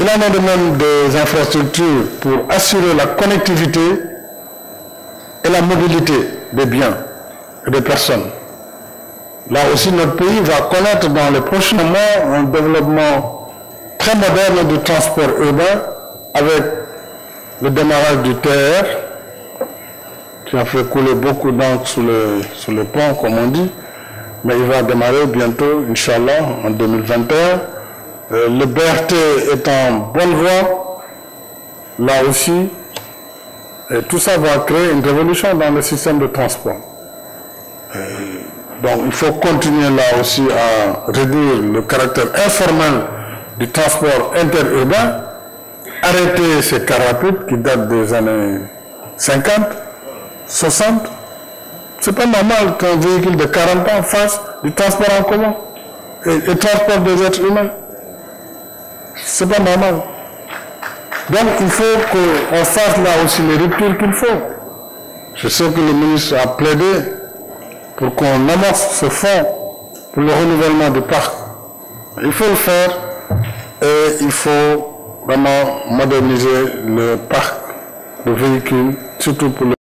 en est de même des infrastructures pour assurer la connectivité et la mobilité des biens et des personnes. Là aussi, notre pays va connaître dans les prochains mois un développement très moderne du transport urbain avec le démarrage du TR, qui a fait couler beaucoup d'encre sous le, sous le pont, comme on dit, mais il va démarrer bientôt, Inch'Allah, en 2021. Euh, le BRT est en bonne voie, là aussi, et tout ça va créer une révolution dans le système de transport. Donc il faut continuer là aussi à réduire le caractère informel du transport interurbain, arrêter ces cars qui datent des années 50, 60. C'est pas normal qu'un véhicule de 40 ans fasse du transport en commun et, et transporte des êtres humains. C'est pas normal. Donc il faut qu'on fasse là aussi les ruptures qu'il faut. Je sais que le ministre a plaidé pour qu'on amorce ce fonds pour le renouvellement du parc. Il faut le faire et il faut vraiment moderniser le parc de véhicules, surtout pour le